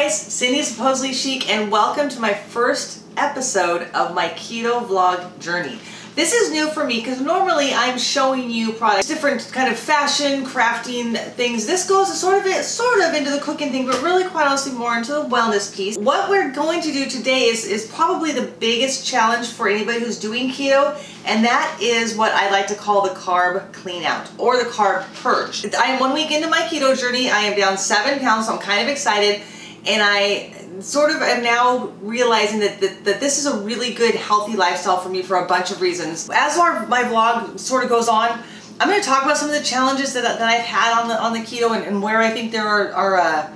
guys, Cindy Supposably Chic and welcome to my first episode of my keto vlog journey. This is new for me because normally I'm showing you products, different kind of fashion, crafting things. This goes a sort of sort of into the cooking thing, but really quite honestly more into the wellness piece. What we're going to do today is, is probably the biggest challenge for anybody who's doing keto, and that is what I like to call the carb clean out or the carb purge. I am one week into my keto journey. I am down seven pounds, so I'm kind of excited and I sort of am now realizing that, that, that, this is a really good healthy lifestyle for me for a bunch of reasons. As our, my vlog sort of goes on, I'm going to talk about some of the challenges that, that I've had on the on the keto and, and where I think there are, are uh,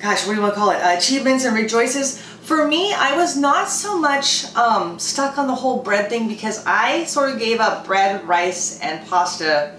gosh, what do you want to call it, uh, achievements and rejoices. For me, I was not so much um, stuck on the whole bread thing because I sort of gave up bread, rice, and pasta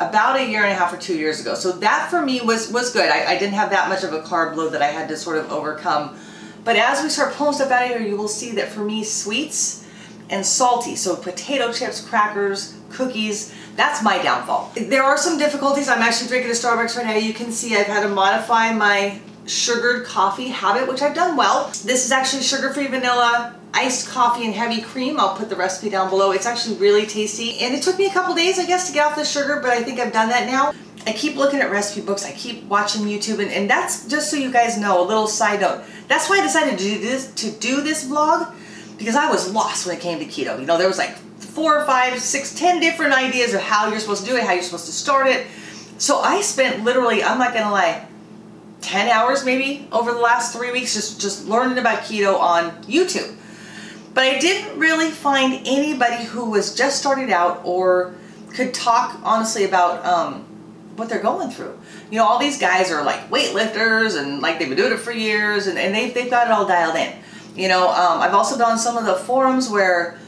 about a year and a half or two years ago. So that for me was, was good. I, I didn't have that much of a carb load that I had to sort of overcome. But as we start pulling stuff out of here, you will see that for me, sweets and salty, so potato chips, crackers, cookies, that's my downfall. There are some difficulties. I'm actually drinking a Starbucks right now. You can see I've had to modify my sugared coffee habit, which I've done well. This is actually sugar-free vanilla, iced coffee and heavy cream. I'll put the recipe down below. It's actually really tasty. And it took me a couple days, I guess, to get off the sugar, but I think I've done that now. I keep looking at recipe books. I keep watching YouTube, and, and that's just so you guys know, a little side note. That's why I decided to do this, to do this vlog, because I was lost when it came to keto. You know, there was like four, five, six, ten different ideas of how you're supposed to do it, how you're supposed to start it. So I spent literally, I'm not gonna lie, 10 hours maybe over the last three weeks just, just learning about keto on YouTube. But I didn't really find anybody who was just started out or could talk honestly about um, what they're going through. You know, all these guys are like weightlifters and like they've been doing it for years and, and they've, they've got it all dialed in. You know, um, I've also done some of the forums where,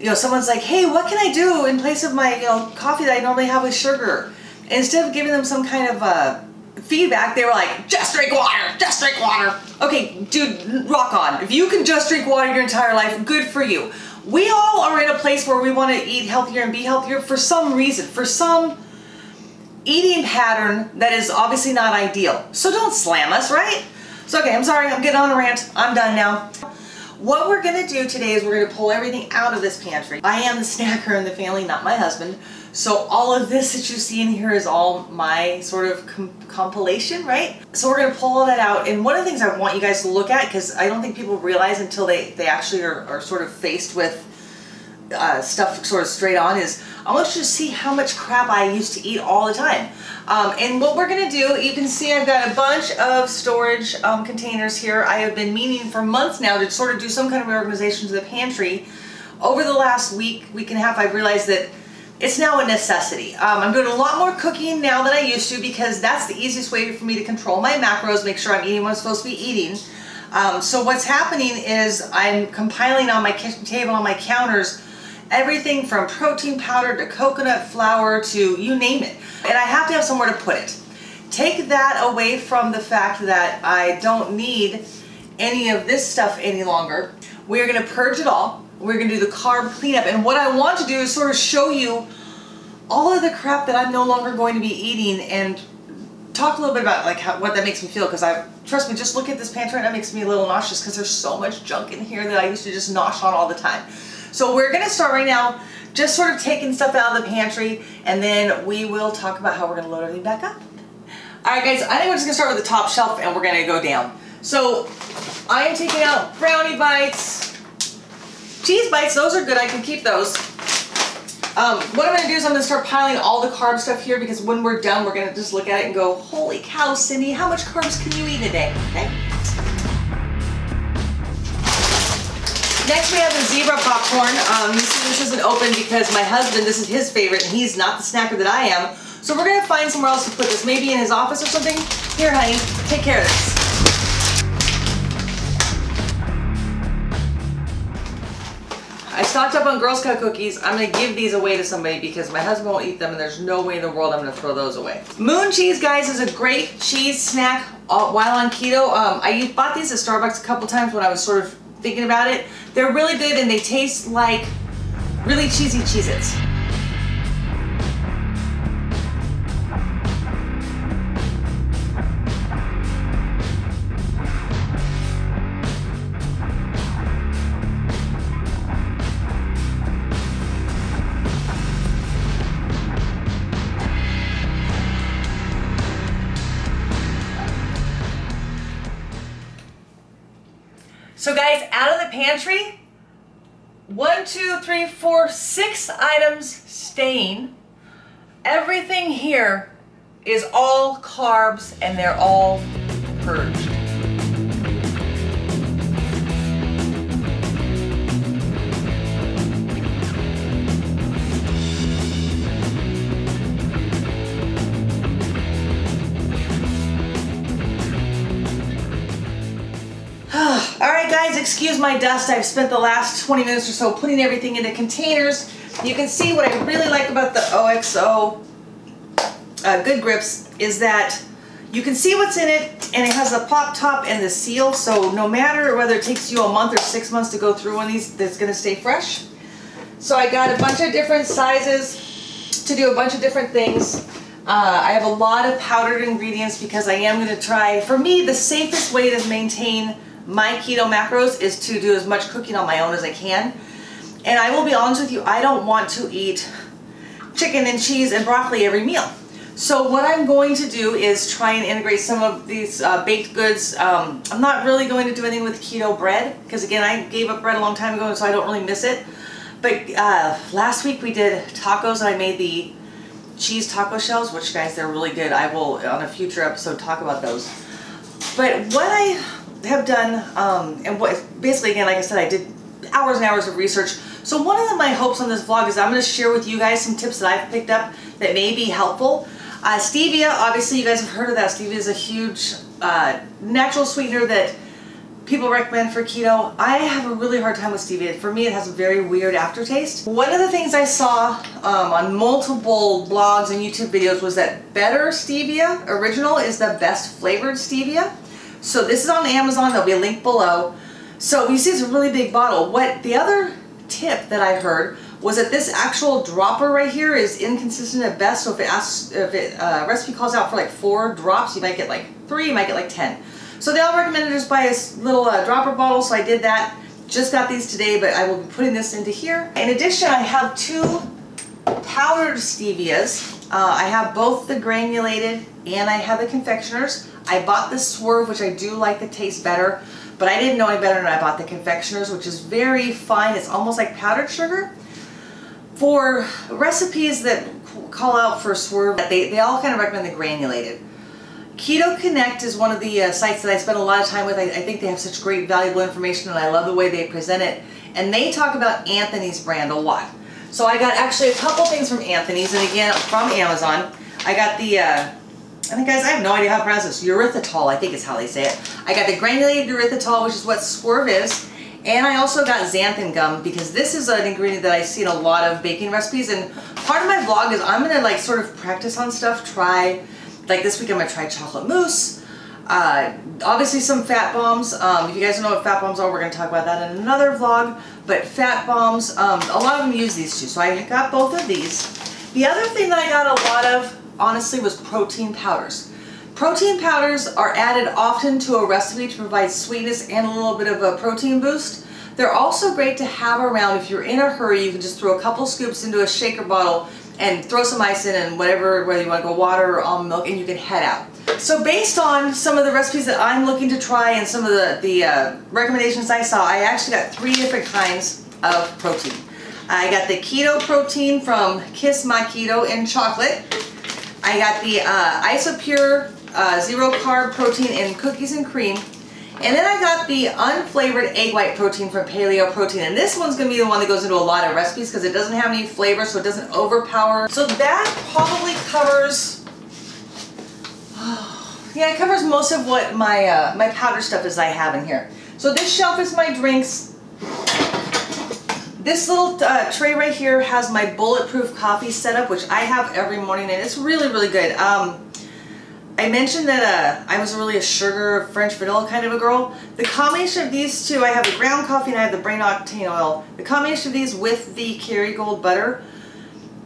you know, someone's like, hey, what can I do in place of my, you know, coffee that I normally have with sugar? instead of giving them some kind of uh, feedback, they were like, just drink water, just drink water. Okay, dude, rock on. If you can just drink water your entire life, good for you. We all are in a place where we want to eat healthier and be healthier for some reason, for some eating pattern that is obviously not ideal. So don't slam us, right? So okay, I'm sorry, I'm getting on a rant. I'm done now. What we're gonna do today is we're gonna pull everything out of this pantry. I am the snacker in the family, not my husband. So all of this that you see in here is all my sort of com compilation, right? So we're gonna pull all that out. And one of the things I want you guys to look at, because I don't think people realize until they, they actually are, are sort of faced with uh, stuff sort of straight on is I want you to see how much crap I used to eat all the time. Um, and what we're to do, you can see I've got a bunch of storage um, containers here. I have been meaning for months now to sort of do some kind of reorganization to the pantry. Over the last week, week and a half, I've realized that it's now a necessity. Um, I'm doing a lot more cooking now than I used to because that's the easiest way for me to control my macros, make sure I'm eating what I'm supposed to be eating. Um, so what's happening is I'm compiling on my kitchen table, on my counters, everything from protein powder to coconut flour to you name it. And I have to have somewhere to put it. Take that away from the fact that I don't need any of this stuff any longer. We're gonna purge it all. We're gonna do the carb cleanup. And what I want to do is sort of show you all of the crap that I'm no longer going to be eating and talk a little bit about like how, what that makes me feel because I trust me just look at this pantry and that makes me a little nauseous because there's so much junk in here that I used to just nosh on all the time. So we're gonna start right now, just sort of taking stuff out of the pantry, and then we will talk about how we're gonna load everything back up. All right guys, I think we're just gonna start with the top shelf and we're gonna go down. So I am taking out brownie bites, cheese bites, those are good, I can keep those. Um, what I'm gonna do is I'm gonna start piling all the carb stuff here because when we're done, we're gonna just look at it and go, holy cow, Cindy, how much carbs can you eat a day, okay? Next we have the zebra popcorn. Um, this isn't open because my husband, this is his favorite, and he's not the snacker that I am. So we're gonna find somewhere else to put this, maybe in his office or something. Here, honey, take care of this. I stocked up on Girl Scout cookies. I'm gonna give these away to somebody because my husband won't eat them and there's no way in the world I'm gonna throw those away. Moon cheese, guys, is a great cheese snack while on keto. Um, I bought these at Starbucks a couple times when I was sort of thinking about it. They're really good and they taste like really cheesy Cheez-Its. So guys, out of the pantry, one, two, three, four, six items staying. Everything here is all carbs and they're all purged. Excuse my dust. I've spent the last 20 minutes or so putting everything into containers. You can see what I really like about the OXO uh, Good Grips is that you can see what's in it and it has a pop top and the seal so no matter whether it takes you a month or six months to go through one of these, it's going to stay fresh. So I got a bunch of different sizes to do a bunch of different things. Uh, I have a lot of powdered ingredients because I am going to try, for me, the safest way to maintain my keto macros is to do as much cooking on my own as I can. And I will be honest with you, I don't want to eat chicken and cheese and broccoli every meal. So what I'm going to do is try and integrate some of these uh, baked goods. Um, I'm not really going to do anything with keto bread because again I gave up bread a long time ago and so I don't really miss it. But uh, last week we did tacos and I made the cheese taco shells which guys they're really good. I will on a future episode talk about those. But what I have done um, and what basically again like I said I did hours and hours of research. So one of the, my hopes on this vlog is I'm going to share with you guys some tips that I've picked up that may be helpful. Uh, stevia, obviously you guys have heard of that. Stevia is a huge uh, natural sweetener that people recommend for keto. I have a really hard time with stevia. For me, it has a very weird aftertaste. One of the things I saw um, on multiple blogs and YouTube videos was that Better Stevia Original is the best flavored stevia. So this is on Amazon. There'll be a link below. So you see it's a really big bottle. What the other tip that I heard was that this actual dropper right here is inconsistent at best. So if it asks, if it uh, recipe calls out for like four drops, you might get like three, you might get like 10. So they all recommended just buy a little uh, dropper bottle, so I did that. Just got these today, but I will be putting this into here. In addition, I have two powdered stevias. Uh, I have both the granulated and I have the confectioners. I bought the Swerve, which I do like the taste better, but I didn't know any better when I bought the confectioners, which is very fine. It's almost like powdered sugar. For recipes that call out for Swerve, they, they all kind of recommend the granulated. Keto Connect is one of the uh, sites that I spend a lot of time with. I, I, think they have such great valuable information and I love the way they present it. And they talk about Anthony's brand a lot. So I got actually a couple things from Anthony's and again from Amazon. I got the, uh, I think guys, I have no idea how to pronounce this, erythritol I think is how they say it. I got the granulated erythritol which is what Swerve is. And I also got xanthan gum because this is an ingredient that I see in a lot of baking recipes and part of my vlog is I'm gonna like sort of practice on stuff, try, like this week I'm gonna try chocolate mousse, uh, obviously some fat bombs. Um, if you guys don't know what fat bombs are, we're gonna talk about that in another vlog, but fat bombs, um, a lot of them use these too, so I got both of these. The other thing that I got a lot of, honestly, was protein powders. Protein powders are added often to a recipe to provide sweetness and a little bit of a protein boost. They're also great to have around if you're in a hurry. You can just throw a couple scoops into a shaker bottle and throw some ice in and whatever, whether you want to go water or almond milk, and you can head out. So based on some of the recipes that I'm looking to try and some of the, the uh, recommendations I saw, I actually got three different kinds of protein. I got the keto protein from Kiss My Keto in chocolate. I got the uh, Isopure uh, zero carb protein in cookies and cream. And then I got the unflavored egg white protein from Paleo Protein. And this one's to be the one that goes into a lot of recipes because it doesn't have any flavor so it doesn't overpower. So that probably covers, yeah, it covers most of what my, uh, my powder stuff is I have in here. So this shelf is my drinks. This little uh, tray right here has my bulletproof coffee setup, which I have every morning, and it's really, really good. Um, I mentioned that uh, I was really a sugar French vanilla kind of a girl. The combination of these two, I have the ground coffee and I have the brain octane oil. The combination of these with the Kerrygold butter,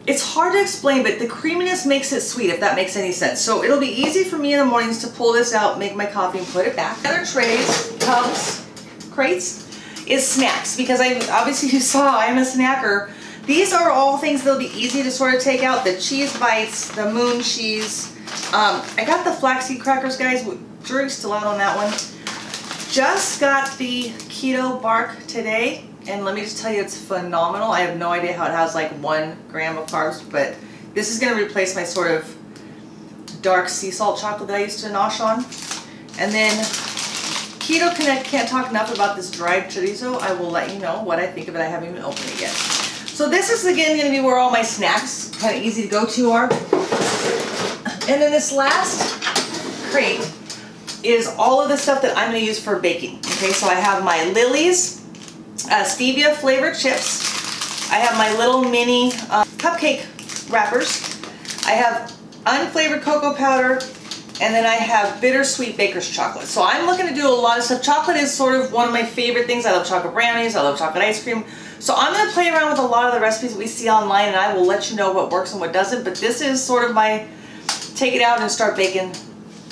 it's hard to explain, but the creaminess makes it sweet, if that makes any sense. So it'll be easy for me in the mornings to pull this out, make my coffee, and put it back. Other trays, tubs, crates, is snacks, because I obviously you saw I'm a snacker. These are all things that'll be easy to sort of take out. The cheese bites, the moon cheese, um, I got the flaxseed crackers, guys. Jury's still out on that one. just got the keto bark today and let me just tell you it's phenomenal. I have no idea how it has like one gram of carbs, but this is going to replace my sort of dark sea salt chocolate that I used to nosh on. And then Keto Connect can't talk enough about this dried chorizo. I will let you know what I think of it. I haven't even opened it yet. So this is again going to be where all my snacks, kind of easy to go to are. And then this last crate is all of the stuff that I'm going to use for baking. Okay, so I have my Lily's uh, stevia flavored chips. I have my little mini uh, cupcake wrappers. I have unflavored cocoa powder, and then I have bittersweet baker's chocolate. So I'm looking to do a lot of stuff. Chocolate is sort of one of my favorite things. I love chocolate brownies, I love chocolate ice cream. So I'm gonna play around with a lot of the recipes we see online and I will let you know what works and what doesn't, but this is sort of my take it out and start baking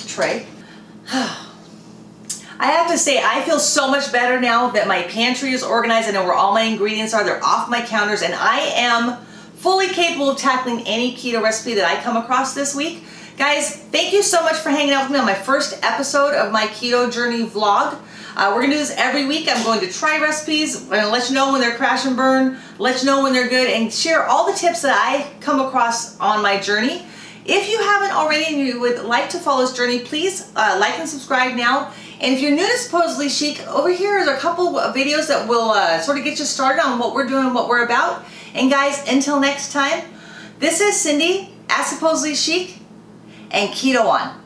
tray. I have to say, I feel so much better now that my pantry is organized. I know where all my ingredients are. They're off my counters and I am fully capable of tackling any keto recipe that I come across this week. Guys, thank you so much for hanging out with me on my first episode of my keto journey vlog. Uh, we're gonna do this every week. I'm going to try recipes. I'm gonna let you know when they're crash and burn, let you know when they're good, and share all the tips that I come across on my journey. If you haven't already and you would like to follow this journey, please uh, like and subscribe now. And if you're new to Supposably Chic, over here is a couple of videos that will uh, sort of get you started on what we're doing and what we're about. And guys, until next time, this is Cindy at Supposably Chic and Keto On.